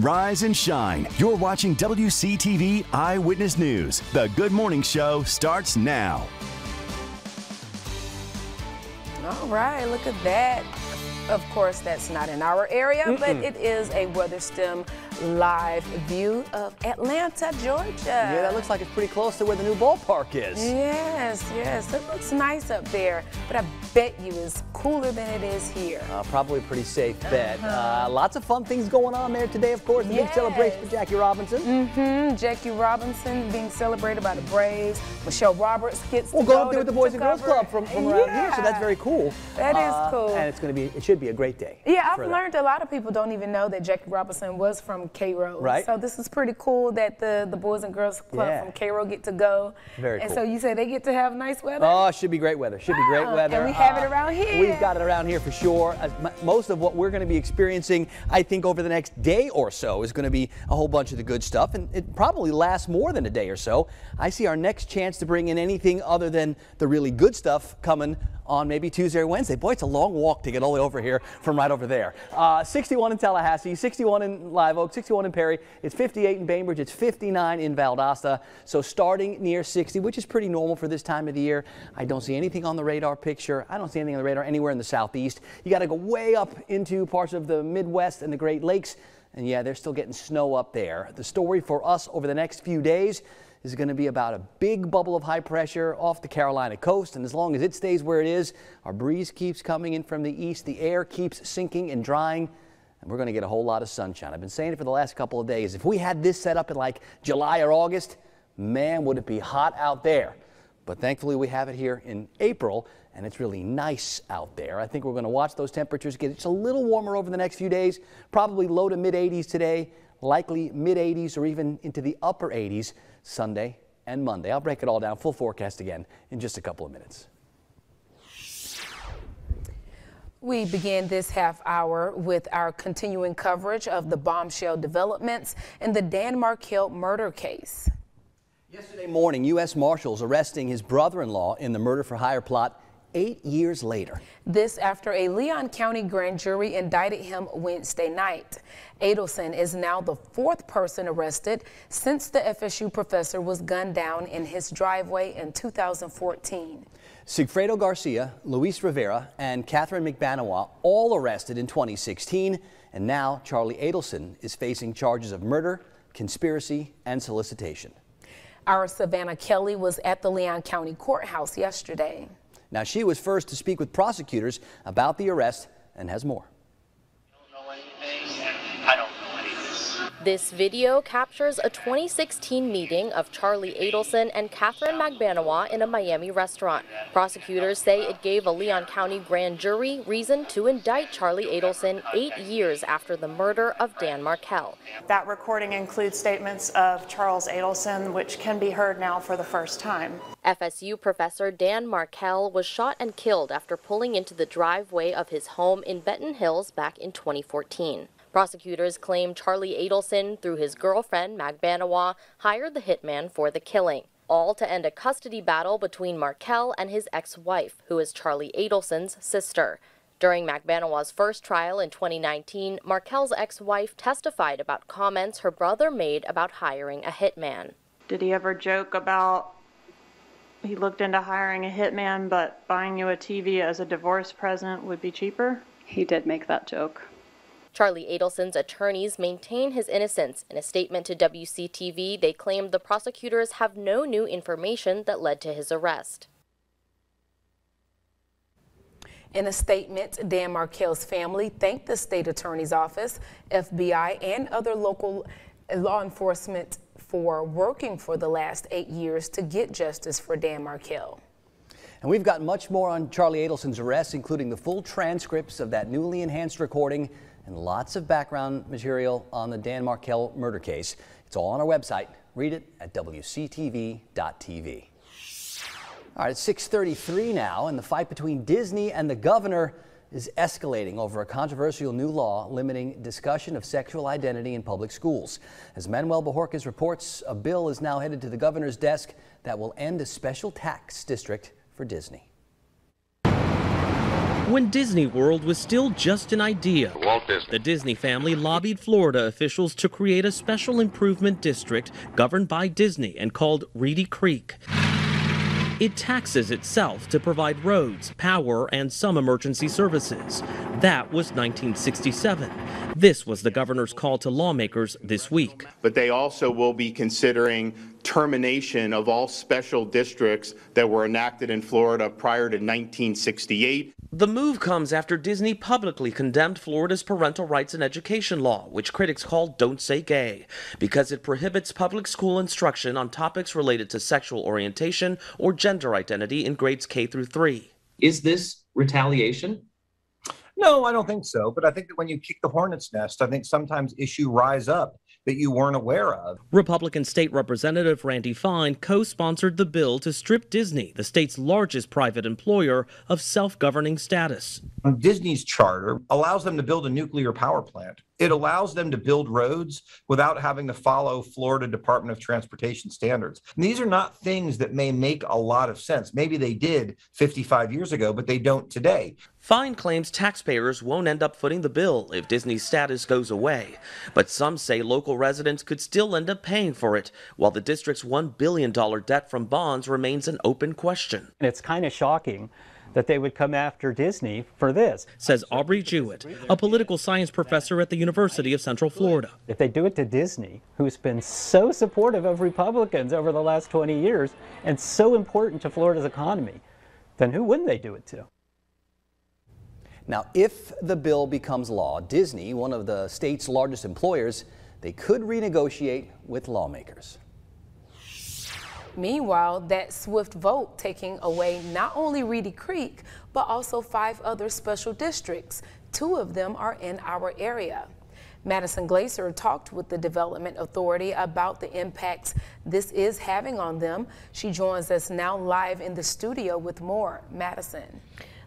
Rise and shine. You're watching WCTV Eyewitness News. The Good Morning Show starts now. All right, look at that. Of course, that's not in our area, mm -mm. but it is a WeatherStem live view of Atlanta, Georgia. Yeah, that looks like it's pretty close to where the new ballpark is. Yes, yes, it looks nice up there, but I bet you it's cooler than it is here. Uh, probably a pretty safe bet. Uh -huh. uh, lots of fun things going on there today, of course. The yes. big celebration for Jackie Robinson. Mm-hmm. Jackie Robinson being celebrated by the Braves. Michelle Roberts gets we'll to go up there with the Boys and Girls Club from, from around yeah. here, so that's very cool. That is uh, cool. And it's going to be, it should be a great day. Yeah, I've learned that. a lot of people don't even know that Jackie Robinson was from Cairo. Right. So this is pretty cool that the, the Boys and Girls Club yeah. from Cairo get to go. Very and cool. so you say they get to have nice weather? Oh, it should be great weather. Should be great weather. And we have uh, it around here. We've got it around here for sure. most of what we're going to be experiencing, I think, over the next day or so is going to be a whole bunch of the good stuff. And it probably lasts more than a day or so. I see our next chance to bring in anything other than the really good stuff coming on maybe Tuesday or Wednesday. Boy, it's a long walk to get all the way over here from right over there. Uh, 61 in Tallahassee, 61 in Live Oak, 61 in Perry. It's 58 in Bainbridge. It's 59 in Valdosta. So starting near 60, which is pretty normal for this time of the year. I don't see anything on the radar picture. I don't see anything on the radar anywhere in the southeast. You got to go way up into parts of the Midwest and the Great Lakes. And yeah, they're still getting snow up there. The story for us over the next few days is going to be about a big bubble of high pressure off the Carolina coast. And as long as it stays where it is, our breeze keeps coming in from the east. The air keeps sinking and drying. And we're going to get a whole lot of sunshine. I've been saying it for the last couple of days. If we had this set up in like July or August, man, would it be hot out there. But thankfully, we have it here in April, and it's really nice out there. I think we're going to watch those temperatures get just a little warmer over the next few days, probably low to mid 80s today, likely mid 80s or even into the upper 80s Sunday and Monday. I'll break it all down, full forecast again in just a couple of minutes. We begin this half hour with our continuing coverage of the bombshell developments in the Dan Markel murder case. Yesterday morning, U.S. Marshals arresting his brother-in-law in the murder for hire plot eight years later. This after a Leon County grand jury indicted him Wednesday night. Adelson is now the fourth person arrested since the FSU professor was gunned down in his driveway in 2014. Sigfredo Garcia, Luis Rivera, and Katherine Magbanua all arrested in 2016, and now Charlie Adelson is facing charges of murder, conspiracy, and solicitation. Our Savannah Kelly was at the Leon County Courthouse yesterday. Now, she was first to speak with prosecutors about the arrest and has more. This video captures a 2016 meeting of Charlie Adelson and Katherine Magbanua in a Miami restaurant. Prosecutors say it gave a Leon County grand jury reason to indict Charlie Adelson eight years after the murder of Dan Markel. That recording includes statements of Charles Adelson, which can be heard now for the first time. FSU professor Dan Markel was shot and killed after pulling into the driveway of his home in Betton Hills back in 2014. Prosecutors claim Charlie Adelson, through his girlfriend Magbanua, hired the hitman for the killing, all to end a custody battle between Markel and his ex-wife, who is Charlie Adelson's sister. During Magbanua's first trial in 2019, Markel's ex-wife testified about comments her brother made about hiring a hitman. Did he ever joke about he looked into hiring a hitman, but buying you a TV as a divorce present would be cheaper? He did make that joke. Charlie Adelson's attorneys maintain his innocence. In a statement to WCTV, they claimed the prosecutors have no new information that led to his arrest. In a statement, Dan Markel's family thanked the state attorney's office, FBI, and other local law enforcement for working for the last eight years to get justice for Dan Markel. And we've got much more on Charlie Adelson's arrest, including the full transcripts of that newly enhanced recording and lots of background material on the Dan Markel murder case. It's all on our website. Read it at WCTV.tv. All right, it's 633 now, and the fight between Disney and the governor is escalating over a controversial new law limiting discussion of sexual identity in public schools. As Manuel Bojorquez reports, a bill is now headed to the governor's desk that will end a special tax district for Disney. When Disney World was still just an idea. Walt Disney. The Disney family lobbied Florida officials to create a special improvement district governed by Disney and called Reedy Creek. It taxes itself to provide roads, power, and some emergency services. That was 1967. This was the governor's call to lawmakers this week. But they also will be considering termination of all special districts that were enacted in Florida prior to 1968. The move comes after Disney publicly condemned Florida's parental rights and education law, which critics call Don't Say Gay, because it prohibits public school instruction on topics related to sexual orientation or gender identity in grades K through 3. Is this retaliation? No, I don't think so. But I think that when you kick the hornet's nest, I think sometimes issues rise up that you weren't aware of. Republican State Representative Randy Fine co sponsored the bill to strip Disney, the state's largest private employer, of self governing status. Disney's charter allows them to build a nuclear power plant. It allows them to build roads without having to follow Florida Department of Transportation standards. And these are not things that may make a lot of sense. Maybe they did 55 years ago, but they don't today. Fine claims taxpayers won't end up footing the bill if Disney's status goes away. But some say local residents could still end up paying for it, while the district's $1 billion debt from bonds remains an open question. And it's kind of shocking that they would come after Disney for this. Says Aubrey Jewett, a political science professor at the University of Central Florida. If they do it to Disney, who's been so supportive of Republicans over the last 20 years and so important to Florida's economy, then who wouldn't they do it to? Now, if the bill becomes law, Disney, one of the state's largest employers, they could renegotiate with lawmakers. Meanwhile, that swift vote taking away not only Reedy Creek, but also five other special districts. Two of them are in our area. Madison Glazer talked with the Development Authority about the impacts this is having on them. She joins us now live in the studio with more. Madison.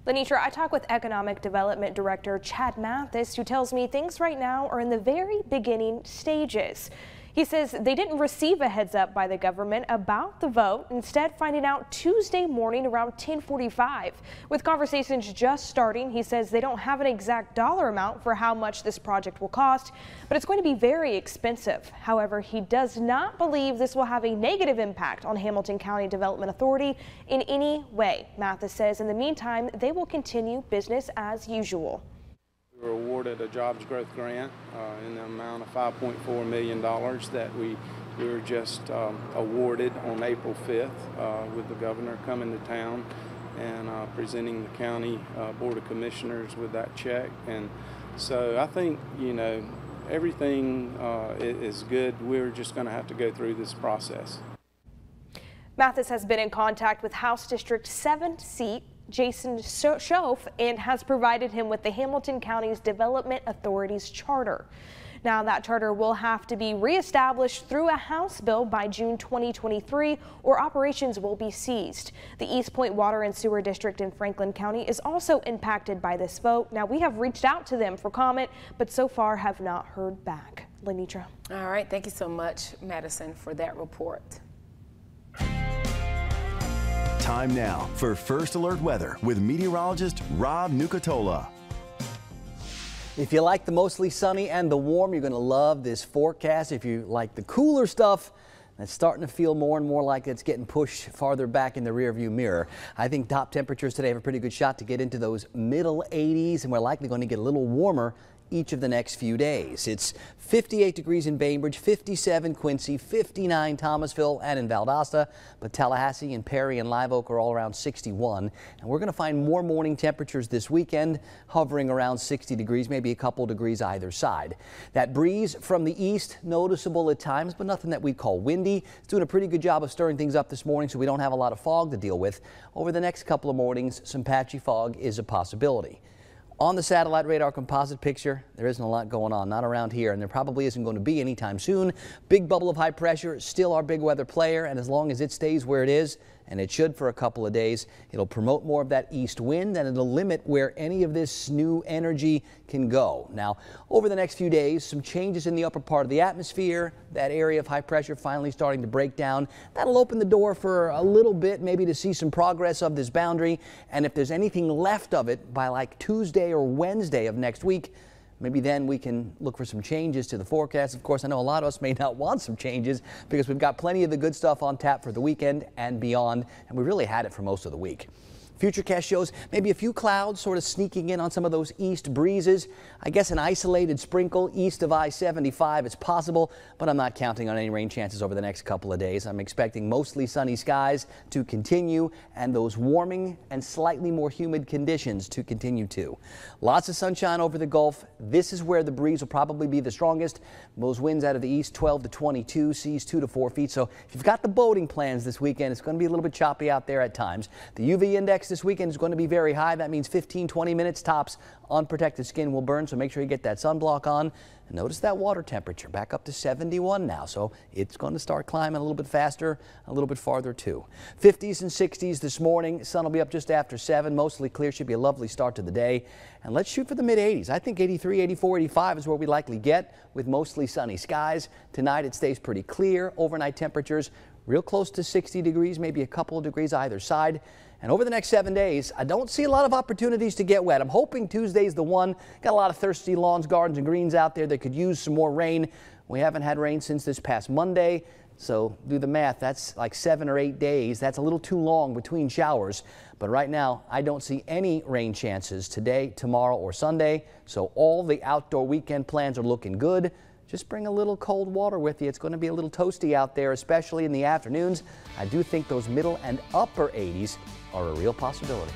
Lanetra, I talk with Economic Development Director Chad Mathis, who tells me things right now are in the very beginning stages. He says they didn't receive a heads up by the government about the vote, instead finding out Tuesday morning around 1045. With conversations just starting, he says they don't have an exact dollar amount for how much this project will cost, but it's going to be very expensive. However, he does not believe this will have a negative impact on Hamilton County Development Authority in any way. Mathis says in the meantime, they will continue business as usual. We were awarded a jobs growth grant uh, in the amount of $5.4 million that we, we were just um, awarded on April 5th uh, with the governor coming to town and uh, presenting the county uh, board of commissioners with that check. And so I think, you know, everything uh, is good. We're just going to have to go through this process. Mathis has been in contact with House District 7 seat Jason Shoaf and has provided him with the Hamilton County's Development Authority's charter. Now that charter will have to be reestablished through a House bill by June 2023 or operations will be seized. The East Point Water and Sewer District in Franklin County is also impacted by this vote. Now we have reached out to them for comment, but so far have not heard back. Lanetra. All right. Thank you so much, Madison, for that report. Time now for First Alert Weather with meteorologist Rob Nucatola. If you like the mostly sunny and the warm, you're going to love this forecast. If you like the cooler stuff, it's starting to feel more and more like it's getting pushed farther back in the rearview mirror. I think top temperatures today have a pretty good shot to get into those middle 80s, and we're likely going to get a little warmer each of the next few days. It's 58 degrees in Bainbridge, 57 Quincy, 59 Thomasville and in Valdosta, but Tallahassee and Perry and Live Oak are all around 61. And we're going to find more morning temperatures this weekend, hovering around 60 degrees, maybe a couple degrees either side. That breeze from the east, noticeable at times, but nothing that we'd call windy. It's doing a pretty good job of stirring things up this morning, so we don't have a lot of fog to deal with. Over the next couple of mornings, some patchy fog is a possibility. On the satellite radar composite picture, there isn't a lot going on, not around here, and there probably isn't going to be anytime soon. Big bubble of high pressure, still our big weather player, and as long as it stays where it is, and it should for a couple of days. It'll promote more of that east wind and it'll limit where any of this new energy can go. Now, over the next few days, some changes in the upper part of the atmosphere, that area of high pressure finally starting to break down. That'll open the door for a little bit, maybe to see some progress of this boundary. And if there's anything left of it by like Tuesday or Wednesday of next week, Maybe then we can look for some changes to the forecast. Of course, I know a lot of us may not want some changes because we've got plenty of the good stuff on tap for the weekend and beyond, and we really had it for most of the week. Futurecast shows maybe a few clouds sort of sneaking in on some of those east breezes. I guess an isolated sprinkle east of I-75 is possible, but I'm not counting on any rain chances over the next couple of days. I'm expecting mostly sunny skies to continue and those warming and slightly more humid conditions to continue too. Lots of sunshine over the Gulf. This is where the breeze will probably be the strongest. Those winds out of the east 12 to 22, seas 2 to 4 feet. So if you've got the boating plans this weekend, it's going to be a little bit choppy out there at times. The UV index this weekend is going to be very high. That means 15, 20 minutes tops unprotected skin will burn, so make sure you get that sunblock on. Notice that water temperature back up to 71 now, so it's going to start climbing a little bit faster, a little bit farther too. 50s and 60s this morning. Sun will be up just after 7, mostly clear. Should be a lovely start to the day. And let's shoot for the mid 80s. I think 83, 84, 85 is where we likely get with mostly sunny skies. Tonight it stays pretty clear. Overnight temperatures real close to 60 degrees, maybe a couple of degrees either side. And over the next seven days, I don't see a lot of opportunities to get wet. I'm hoping Tuesday's the one. Got a lot of thirsty lawns, gardens, and greens out there that could use some more rain. We haven't had rain since this past Monday. So do the math. That's like seven or eight days. That's a little too long between showers. But right now, I don't see any rain chances today, tomorrow, or Sunday. So all the outdoor weekend plans are looking good just bring a little cold water with you. It's going to be a little toasty out there, especially in the afternoons. I do think those middle and upper 80s are a real possibility.